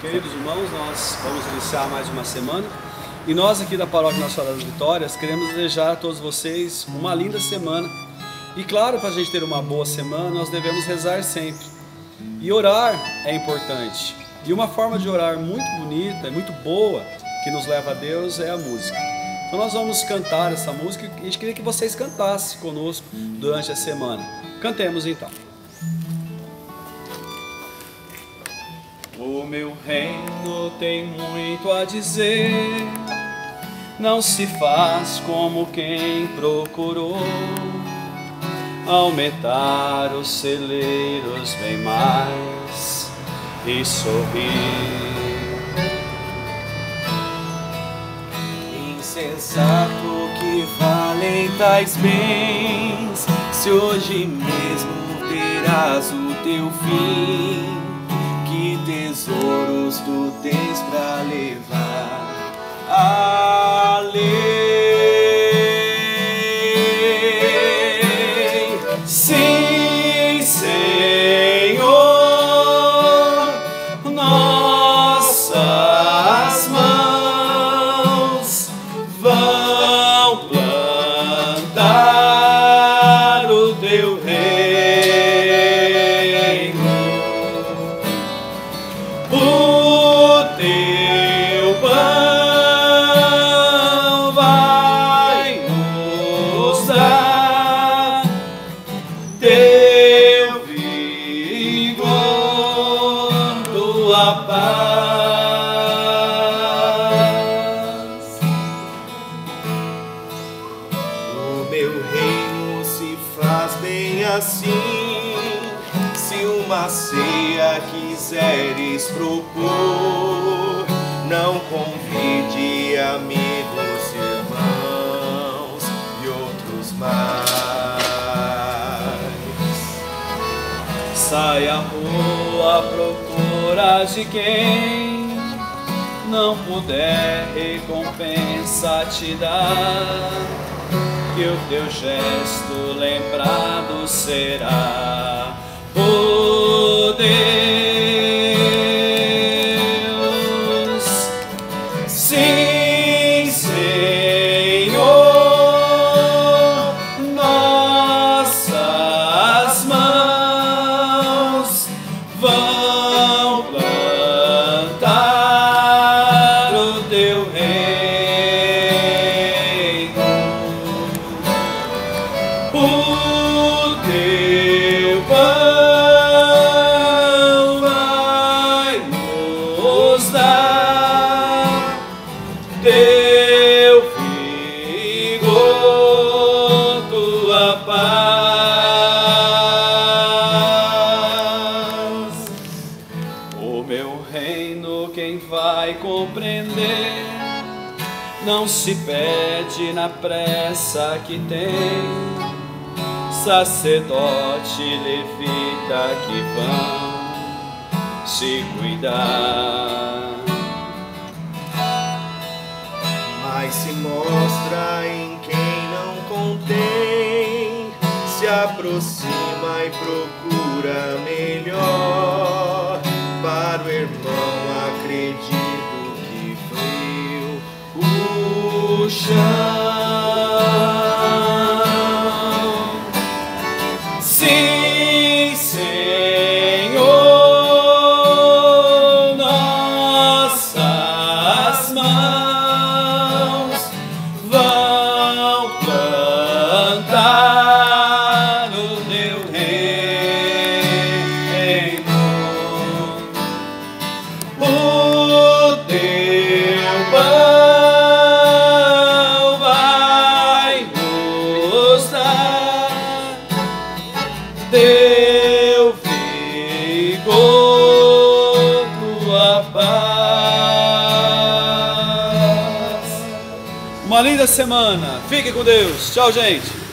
Queridos irmãos, nós vamos iniciar mais uma semana e nós aqui da Paróquia Senhora das Vitórias queremos desejar a todos vocês uma linda semana. E claro, para a gente ter uma boa semana, nós devemos rezar sempre. E orar é importante. E uma forma de orar muito bonita, muito boa, que nos leva a Deus é a música. Então nós vamos cantar essa música e a gente queria que vocês cantassem conosco durante a semana. Cantemos então. O meu reino tem muito a dizer, não se faz como quem procurou. Aumentar os celeiros bem mais e sorrir. Insensato que valem tais bens, se hoje mesmo terás o teu fim tesouros tu tens pra levar além. Sim, tua paz. O meu reino se faz bem assim se uma ceia quiseres propor, não convide amigos, Sai à rua à procura de quem não puder recompensa te dar, que o teu gesto lembrado será. Oh vai compreender? Não se pede na pressa que tem sacerdote levita que vão se cuidar. Mas se mostra em quem não contém, se aproxima e procura melhor. Para o irmão o Uma linda semana. Fique com Deus. Tchau, gente.